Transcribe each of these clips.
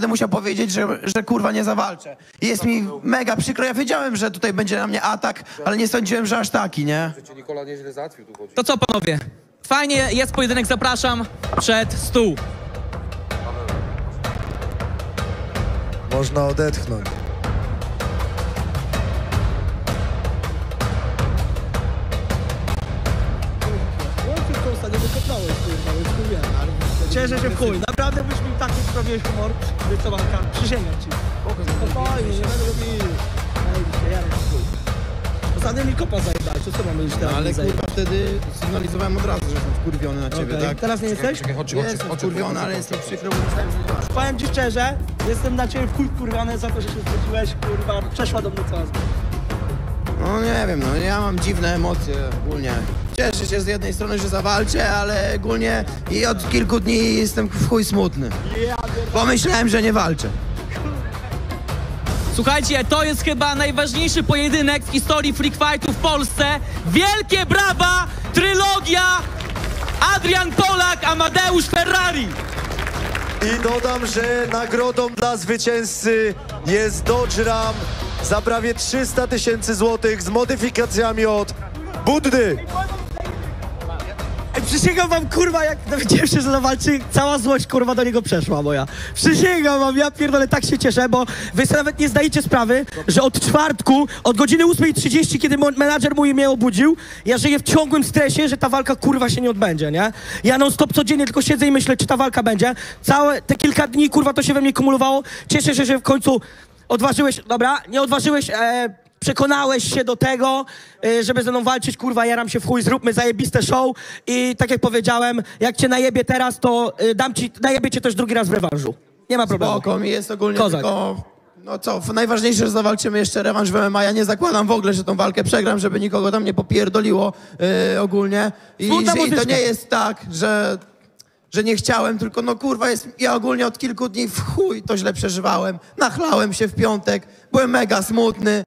będę musiał powiedzieć, że, że kurwa nie zawalczę. I Jest mi mega przykro, ja wiedziałem, że tutaj będzie na mnie atak, ale nie sądziłem, że aż taki, nie? Cię Nikola nieźle załatwił tu chodzi. To co panowie? Fajnie, jest pojedynek, zapraszam przed stół. Można odetchnąć. Cieszę się w chuj, naprawdę byś mi taki sprawiłeś humor, że to walka, przysięgam ci. Spokojnie, nie będę robił. Zajebiście, jarek w chuj. Ostatnio mi kopa zajebałeś, to co mamy już teraz? Ale nie zajebać? kurwa wtedy sygnalizowałem od razu, że jestem wkurwiony na ciebie, Okej, tak? Teraz nie jesteś? Czekaj, chodź, chodź, Jestem chodź, wkurwiony, ale jest mi przykro, bo. Powiem ci szczerze, jestem na ciebie w chuj za to, że się zgodziłeś, kurwa, przeszła do mnie cała zgoda. No nie wiem, no ja mam dziwne emocje ogólnie. Cieszę się z jednej strony, że zawalczę, ale ogólnie i od kilku dni jestem w chuj smutny. Bo myślałem, że nie walczę. Słuchajcie, to jest chyba najważniejszy pojedynek w historii Freak Fightu w Polsce. Wielkie brawa, trylogia Adrian Polak, Amadeusz Ferrari. I dodam, że nagrodą dla zwycięzcy jest Dodge Ram za prawie 300 tysięcy złotych z modyfikacjami od Buddy. Przysięgam wam, kurwa, jak dowiedziałem się, że zawalczy, cała złość, kurwa, do niego przeszła moja. Przysięgam wam, ja pierdolę, tak się cieszę, bo wy sobie nawet nie zdajecie sprawy, że od czwartku, od godziny 8.30, kiedy menadżer mój mnie obudził, ja żyję w ciągłym stresie, że ta walka, kurwa, się nie odbędzie, nie? Ja non stop codziennie tylko siedzę i myślę, czy ta walka będzie. Całe te kilka dni, kurwa, to się we mnie kumulowało. Cieszę się, że w końcu odważyłeś, dobra, nie odważyłeś, e, przekonałeś się do tego, y, żeby ze mną walczyć, kurwa, jaram się w chuj, zróbmy zajebiste show i tak jak powiedziałem, jak cię najebie teraz, to y, dam ci, najebię cię też drugi raz w rewanżu. Nie ma problemu. Spoko, mi jest ogólnie Kozak. tylko... No co, najważniejsze, że zawalczymy jeszcze rewanż w MMA. Ja nie zakładam w ogóle, że tą walkę przegram, żeby nikogo tam nie popierdoliło yy, ogólnie. I, Smutna że, I to muzyczka. nie jest tak, że, że nie chciałem, tylko no kurwa, jest, ja ogólnie od kilku dni w chuj to źle przeżywałem. Nachlałem się w piątek, byłem mega smutny.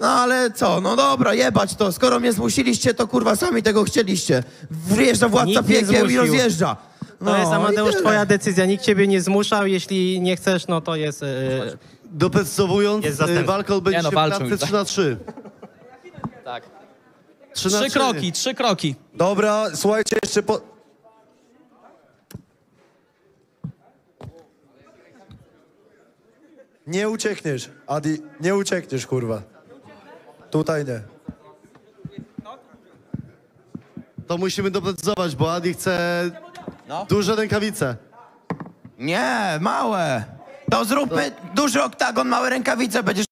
No ale co, no dobra, jebać to. Skoro mnie zmusiliście, to kurwa sami tego chcieliście. Wjeżdża władca Nikt nie piekieł i zmusił. rozjeżdża. No, To jest i Amadeusz tyle. twoja decyzja, nikt ciebie nie zmuszał, jeśli nie chcesz, no to jest... Yy, Doprecyzowując, Jest y, zastępstwo. walka odbędzie Nie no, się w walczą klatce już, 3 na 3. Tak. 3 na Trzy 3. kroki, trzy kroki. Dobra, słuchajcie, jeszcze po... Nie uciekniesz, Adi, nie uciekniesz, kurwa. Tutaj nie. To musimy doprecyzować, bo Adi chce No. duże rękawice. Nie, małe. To zróbmy duży oktagon, małe rękawice, będziesz